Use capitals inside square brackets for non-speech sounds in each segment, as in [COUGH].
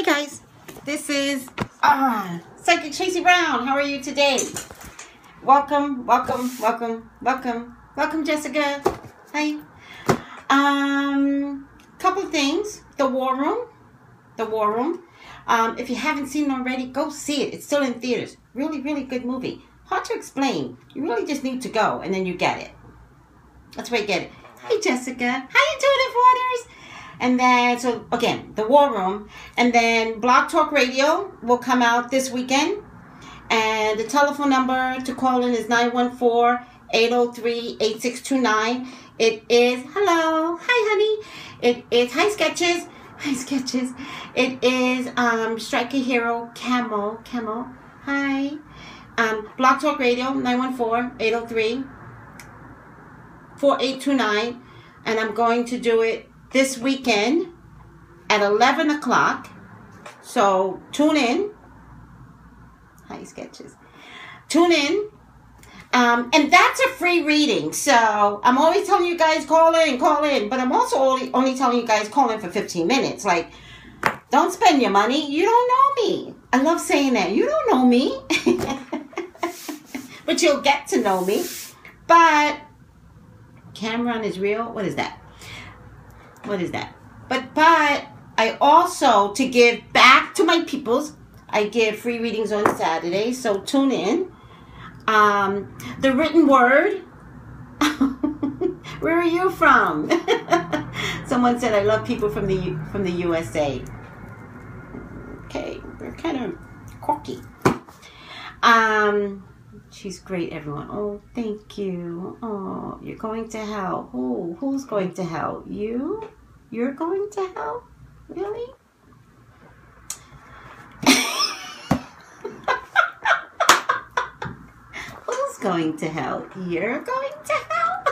Hi guys, this is uh, Psychic Tracey Brown. How are you today? Welcome, welcome, welcome, welcome, welcome, Jessica. Hi. Um, couple things. The War Room, The War Room. Um, if you haven't seen it already, go see it. It's still in theaters. Really, really good movie. Hard to explain. You really just need to go, and then you get it. That's where you get it. Hi, Jessica. How you doing, Waters? And then, so again, the War Room. And then Blog Talk Radio will come out this weekend. And the telephone number to call in is 914 803 8629. It is, hello, hi, honey. It is, hi, sketches. [LAUGHS] Hi, sketches. It is um, Strike a Hero Camel. Camel. Hi. Um, Blog Talk Radio, 914 803 4829. And I'm going to do it this weekend at 11 o'clock. So tune in. Hi, sketches. Tune in. Um, and that's a free reading. So I'm always telling you guys call in, call in. But I'm also only, only telling you guys call in for 15 minutes. Like, don't spend your money. You don't know me. I love saying that. You don't know me. [LAUGHS] but you'll get to know me. But Cameron is real. What is that? What is that? But but I also to give back to my peoples. I give free readings on Saturday, so tune in. Um, the written word. [LAUGHS] Where are you from? [LAUGHS] Someone said I love people from the from the USA. Okay, we're kind of quirky. Um, she's great, everyone. Oh, thank you. Oh, you're going to hell. Oh, who's going to hell? You? You're going to hell? Really? Who's going to hell? You're going to hell?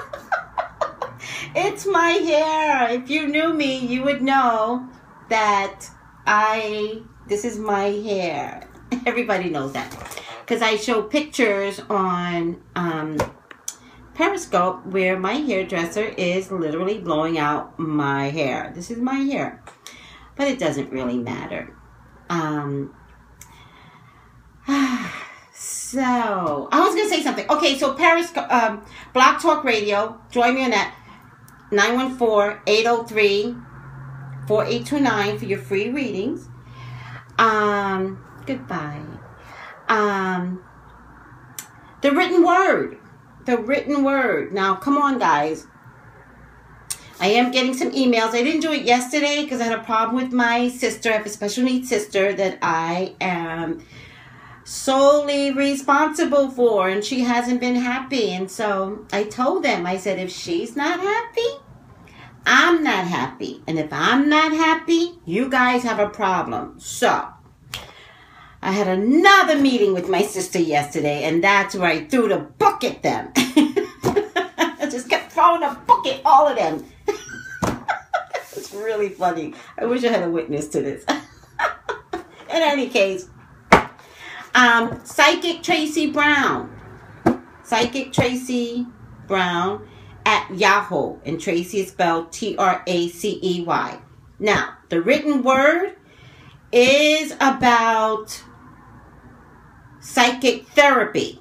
[LAUGHS] it's my hair. If you knew me, you would know that I, this is my hair. [LAUGHS] Everybody knows that. Because I show pictures on um, Periscope where my hairdresser is literally blowing out my hair. This is my hair. But it doesn't really matter. Um, [SIGHS] so, I was going to say something. Okay, so Periscope, um, Blog Talk Radio, join me on that. 914-803-4829 for your free readings. Um, goodbye. Um, the written word the written word. Now, come on, guys. I am getting some emails. I didn't do it yesterday because I had a problem with my sister. I have a special needs sister that I am solely responsible for, and she hasn't been happy. And so I told them, I said, if she's not happy, I'm not happy. And if I'm not happy, you guys have a problem. So I had another meeting with my sister yesterday, and that's where I threw the book at them. [LAUGHS] I just kept throwing a book at all of them. [LAUGHS] it's really funny. I wish I had a witness to this. [LAUGHS] In any case, um, Psychic Tracey Brown. Psychic Tracey Brown at Yahoo. And Tracey is spelled T R A C E Y. Now, the written word is about psychic therapy,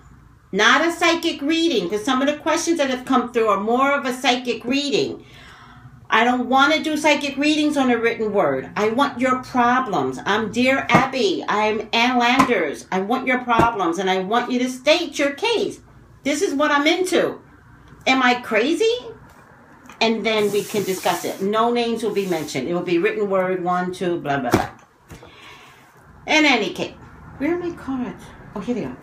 not a psychic reading, because some of the questions that have come through are more of a psychic reading. I don't want to do psychic readings on a written word. I want your problems. I'm Dear Abby. I'm Ann Landers. I want your problems and I want you to state your case. This is what I'm into. Am I crazy? And then we can discuss it. No names will be mentioned. It will be written word one, two, blah, blah, blah. In any case, where are my cards? Oh, here they are.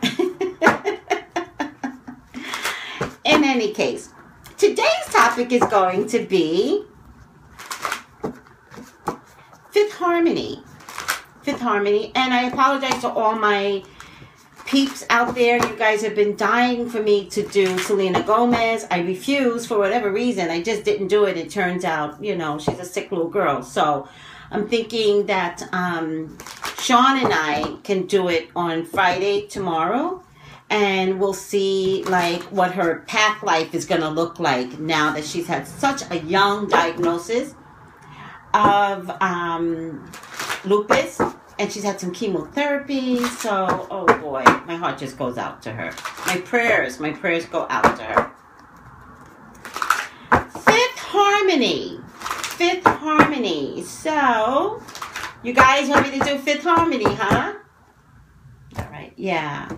In any case, today's topic is going to be Fifth Harmony. Fifth Harmony. And I apologize to all my peeps out there. You guys have been dying for me to do Selena Gomez. I refused for whatever reason. I just didn't do it. It turns out, you know, she's a sick little girl. So I'm thinking that um, Sean and I can do it on Friday tomorrow and we'll see like what her path life is going to look like now that she's had such a young diagnosis of um, lupus and she's had some chemotherapy. So, oh boy, my heart just goes out to her. My prayers, my prayers go out to her. Fifth Harmony. Fifth Harmony. So, you guys want me to do Fifth Harmony, huh? All right, yeah.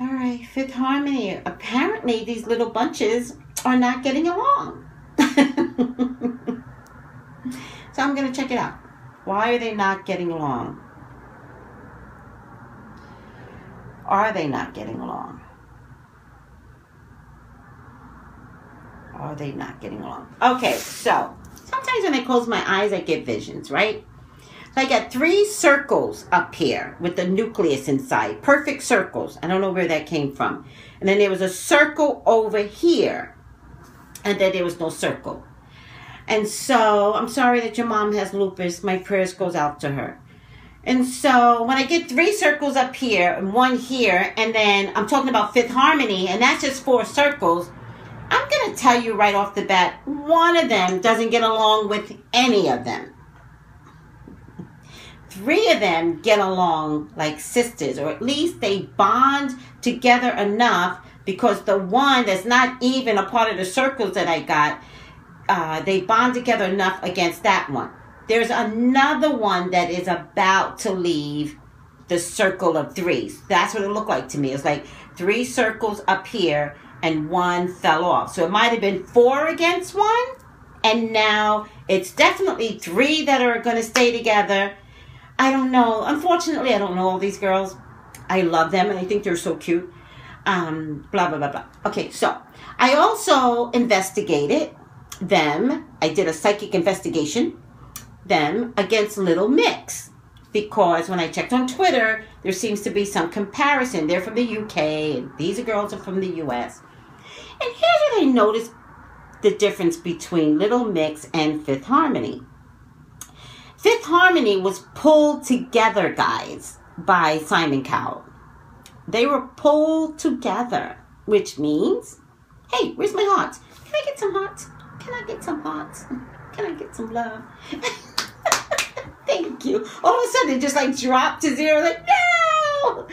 All right, Fifth Harmony. Apparently, these little bunches are not getting along. [LAUGHS] so I'm going to check it out. Why are they not getting along? Are they not getting along? Are they not getting along? Okay, so sometimes when I close my eyes, I get visions, right? So I got three circles up here with the nucleus inside, perfect circles. I don't know where that came from. And then there was a circle over here, and then there was no circle. And so I'm sorry that your mom has lupus. My prayers goes out to her. And so when I get three circles up here and one here, and then I'm talking about fifth harmony, and that's just four circles, I'm going to tell you right off the bat, one of them doesn't get along with any of them. Three of them get along like sisters, or at least they bond together enough because the one that's not even a part of the circles that I got uh, they bond together enough against that one. There's another one that is about to leave the circle of threes. That's what it looked like to me. It's like three circles up here and one fell off. So it might have been four against one, and now it's definitely three that are going to stay together. I don't know. Unfortunately, I don't know all these girls. I love them and I think they're so cute. Um, blah, blah, blah, blah. Okay, so I also investigated them, I did a psychic investigation, them against Little Mix. Because when I checked on Twitter, there seems to be some comparison. They're from the UK, and these girls are from the US. And here's where they notice the difference between Little Mix and Fifth Harmony. Fifth Harmony was pulled together, guys, by Simon Cowell. They were pulled together, which means, hey, where's my heart? Can I get some hearts? Can I get some hearts? Can I get some love? [LAUGHS] Thank you. All of a sudden, it just like dropped to zero. Like, no!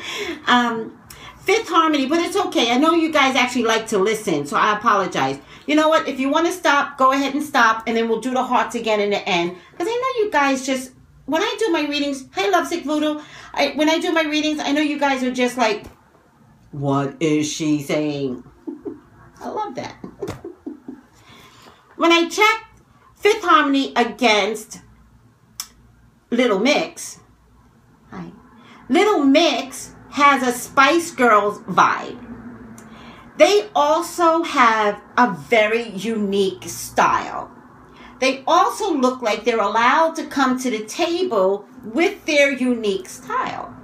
Um, Fifth Harmony, but it's okay. I know you guys actually like to listen, so I apologize. You know what? If you want to stop, go ahead and stop, and then we'll do the hearts again in the end. Because I know you guys just, when I do my readings, hey, Lovesick Voodoo, I, when I do my readings, I know you guys are just like, what is she saying? I love that. When I checked Fifth Harmony against Little Mix, hi, Little Mix has a Spice Girls vibe. They also have a very unique style. They also look like they're allowed to come to the table with their unique style.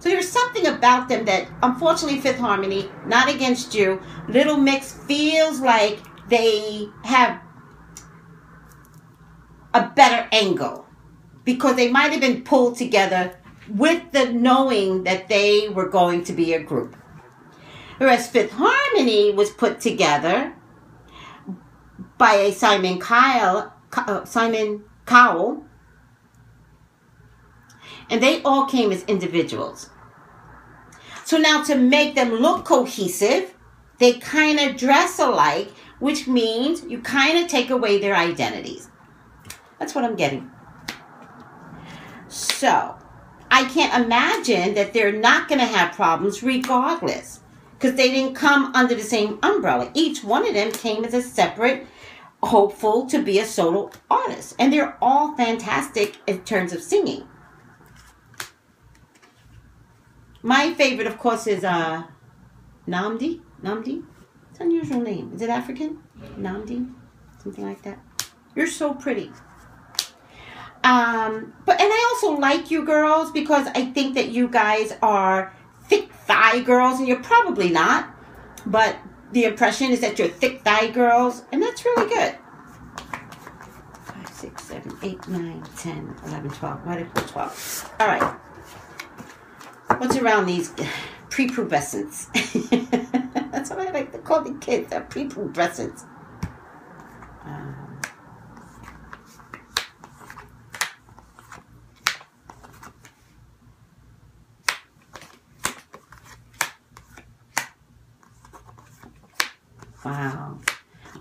So there's something about them that, unfortunately, Fifth Harmony, not against you, Little Mix feels like they have a better angle because they might have been pulled together with the knowing that they were going to be a group. Whereas Fifth Harmony was put together by a Simon Kyle, uh, Simon Cowell, and they all came as individuals. So now to make them look cohesive, they kind of dress alike, which means you kind of take away their identities. That's what I'm getting. So, I can't imagine that they're not going to have problems regardless because they didn't come under the same umbrella. Each one of them came as a separate hopeful to be a solo artist. And they're all fantastic in terms of singing. My favorite, of course, is uh, Namdi. Namdi? It's an unusual name. Is it African? Namdi? Something like that. You're so pretty. Um, but and I also like you girls because I think that you guys are thick thigh girls, and you're probably not, but the impression is that you're thick thigh girls, and that's really good. 5, 6, 7, 8, 9, 10, 11, 12. Why did I put 12? All right. What's around these [SIGHS] prepubescents? [LAUGHS] that's what I like to call the kids, they're prepubescents.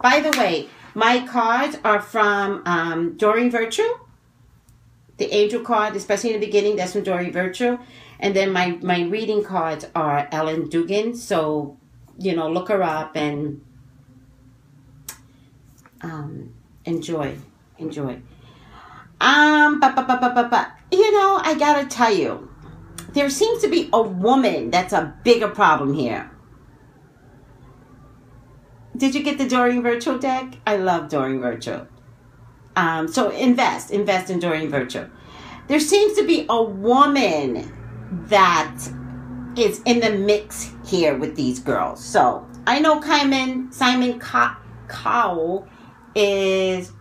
By the way, my cards are from um, Doreen Virtue. The angel card, especially in the beginning, that's from Doreen Virtue. And then my, my reading cards are Ellen Dugan. So, you know, look her up and um, enjoy. Enjoy. Um, but, but, but, but, but, but, you know, I gotta tell you, there seems to be a woman that's a bigger problem here. Did you get the Doreen Virtue deck? I love Doreen Virtue. Um, so invest, invest in Doreen Virtue. There seems to be a woman that is in the mix here with these girls. So I know Simon Simon Cowell is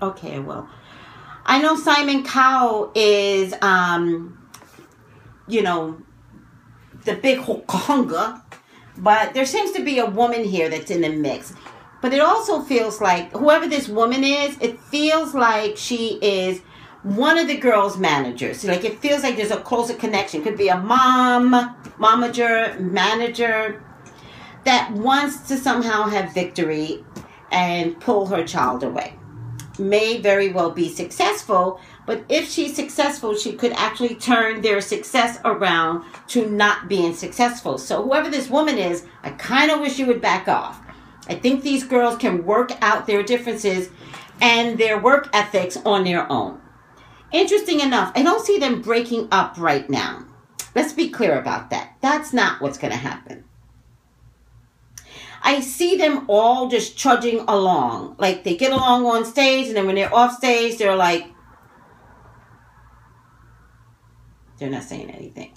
okay. Well, I know Simon Cowell is um, you know the big hunger but there seems to be a woman here that's in the mix. But it also feels like whoever this woman is, it feels like she is one of the girls' managers. Like it feels like there's a closer connection. Could be a mom, momager, manager that wants to somehow have victory and pull her child away. May very well be successful, but if she's successful, she could actually turn their success around to not being successful. So whoever this woman is, I kind of wish you would back off. I think these girls can work out their differences and their work ethics on their own. Interesting enough, I don't see them breaking up right now. Let's be clear about that. That's not what's going to happen. I see them all just trudging along. Like they get along on stage, and then when they're off stage, they're like, They're not saying anything.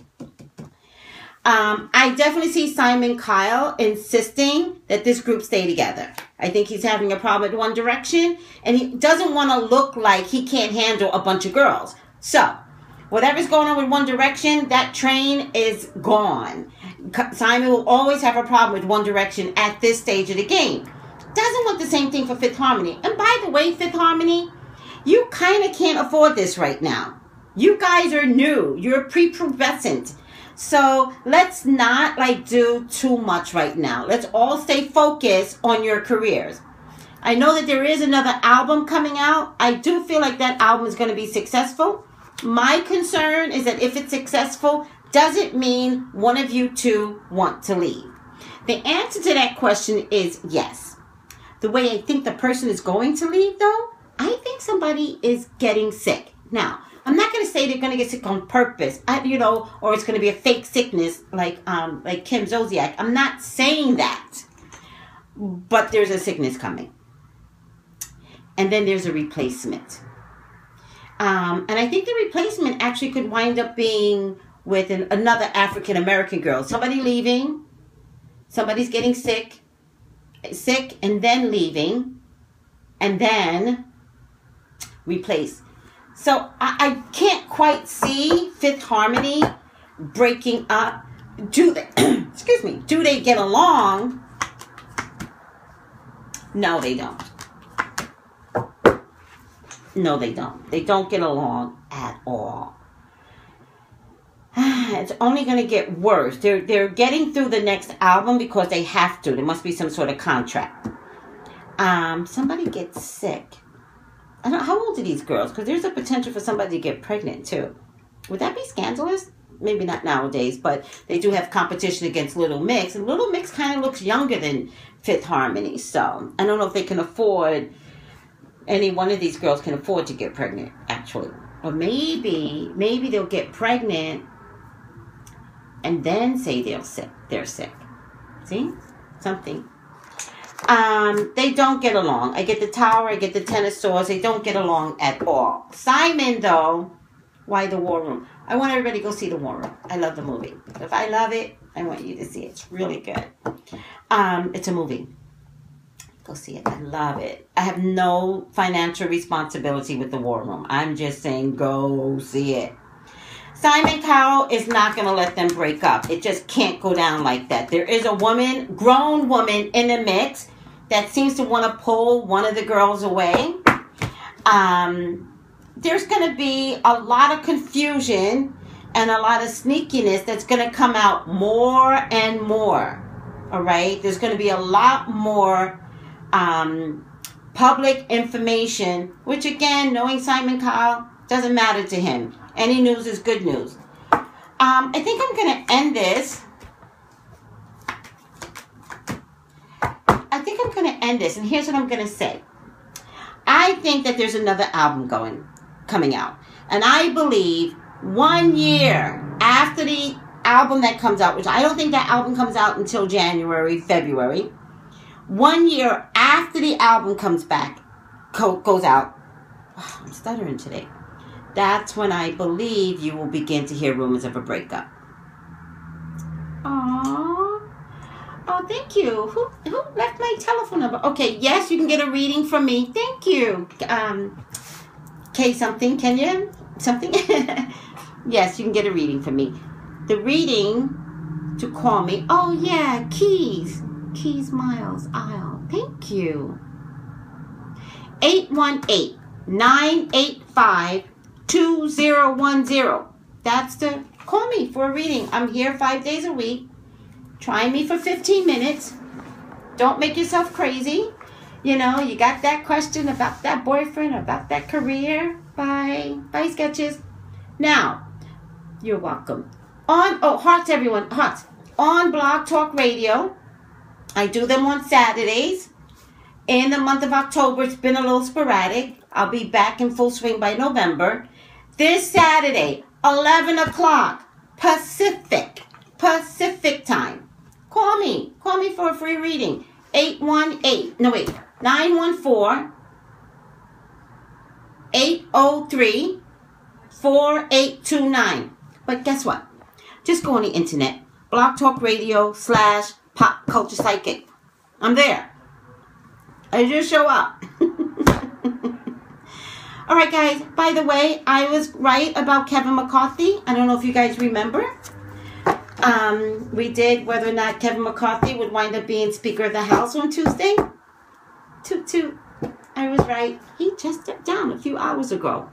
Um, I definitely see Simon Kyle insisting that this group stay together. I think he's having a problem with One Direction, and he doesn't want to look like he can't handle a bunch of girls. So, whatever's going on with One Direction, that train is gone. Simon will always have a problem with One Direction at this stage of the game. Doesn't look the same thing for Fifth Harmony. And by the way, Fifth Harmony, you kind of can't afford this right now. You guys are new. You're pre-pubescent. So let's not like do too much right now. Let's all stay focused on your careers. I know that there is another album coming out. I do feel like that album is going to be successful. My concern is that if it's successful, does it mean one of you two want to leave? The answer to that question is yes. The way I think the person is going to leave, though, I think somebody is getting sick. Now, I'm not going to say they're going to get sick on purpose, I, you know, or it's going to be a fake sickness like um like Kim Zolciak. I'm not saying that, but there's a sickness coming, and then there's a replacement. Um, and I think the replacement actually could wind up being with an, another African American girl. Somebody leaving, somebody's getting sick, sick, and then leaving, and then replace. So I, I can't quite see Fifth Harmony breaking up. Do they, [CLEARS THROAT] excuse me, do they get along? No, they don't. No, they don't. They don't get along at all. [SIGHS] It's only going to get worse. They're they're getting through the next album because they have to. There must be some sort of contract. Um, somebody gets sick. I don't, how old are these girls? Because there's a potential for somebody to get pregnant too. Would that be scandalous? Maybe not nowadays, but they do have competition against Little Mix, and Little Mix kind of looks younger than Fifth Harmony. So I don't know if they can afford. Any one of these girls can afford to get pregnant, actually, or maybe maybe they'll get pregnant and then say they're sick. They're sick. See something um, they don't get along. I get the tower, I get the ten of swords. They don't get along at all. Simon, though, why the war room? I want everybody to go see the war room. I love the movie. If I love it, I want you to see it. It's really good. Um, it's a movie. Go see it. I love it. I have no financial responsibility with the war room. I'm just saying go see it. Simon Cowell is not going to let them break up. It just can't go down like that. There is a woman, grown woman in the mix that seems to want to pull one of the girls away. Um, there's going to be a lot of confusion and a lot of sneakiness that's going to come out more and more. All right. There's going to be a lot more um, public information, which again, knowing Simon Cowell doesn't matter to him. Any news is good news. Um, I think I'm going to end this. I think I'm going to end this, and here's what I'm going to say. I think that there's another album going, coming out, and I believe one year after the album that comes out, which I don't think that album comes out until January, February. One year after the album comes back, goes out. I'm stuttering today. That's when I believe you will begin to hear rumors of a breakup. Aww. Oh, thank you. Who who left my telephone number? Okay, yes, you can get a reading from me. Thank you. Um, K something, can you? Something? [LAUGHS] yes, you can get a reading from me the reading to call me. Oh, yeah, Keys. Keys Miles Isle. Thank you. 818 985 2010. That's the call me for a reading. I'm here five days a week. Try me for 15 minutes. Don't make yourself crazy. You know, you got that question about that boyfriend, about that career. Bye. Bye, sketches. Now, you're welcome on oh hearts everyone hearts on blog talk radio i do them on saturdays. In the month of october it's been a little sporadic. I'll be back in full swing by november. This saturday 11 o'clock pacific. Pacific time. Call me. Call me for a free reading. 818 no wait 914 803 4829 but guess what? Just go on the internet. Blog Talk Radio slash Pop Culture Psychic. I'm there. I just show up. [LAUGHS] All right, guys. By the way, I was right about Kevin McCarthy. I don't know if you guys remember. Um, we did whether or not Kevin McCarthy would wind up being Speaker of the House on Tuesday. Toot toot. I was right. He just stepped down a few hours ago.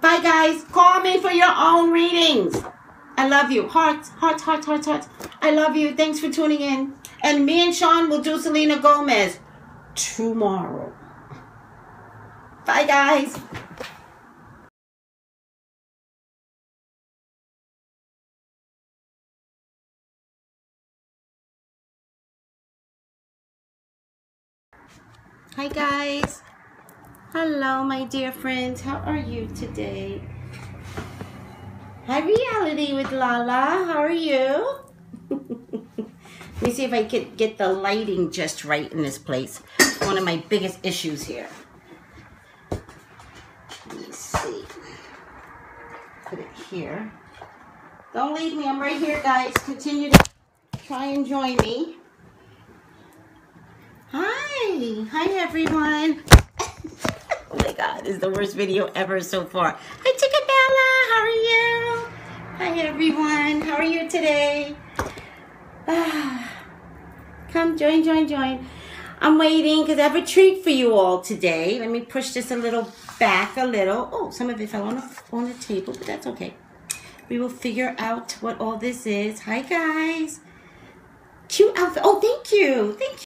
Bye, guys. Call me for your own readings. I love you. Hearts, hearts, hearts, hearts, hearts. I love you. Thanks for tuning in. And me and Sean will do Selena Gomez tomorrow. Bye, guys. Hi, guys. Hello, my dear friends. How are you today? Hi, Reality with Lala. How are you? [LAUGHS] Let me see if I can get the lighting just right in this place. One of my biggest issues here. Let me see. Put it here. Don't leave me. I'm right here, guys. Continue to try and join me. Hi. Hi, everyone. [LAUGHS] oh my God. This is the worst video ever so far. Hi, Tickabella. How are you? Hi everyone, how are you today? Ah, come join, join, join. I'm waiting because I have a treat for you all today. Let me push this a little back a little. Oh, some of it fell on the, on the table, but that's okay. We will figure out what all this is. Hi guys. Cute outfit. Oh, thank you. Thank you.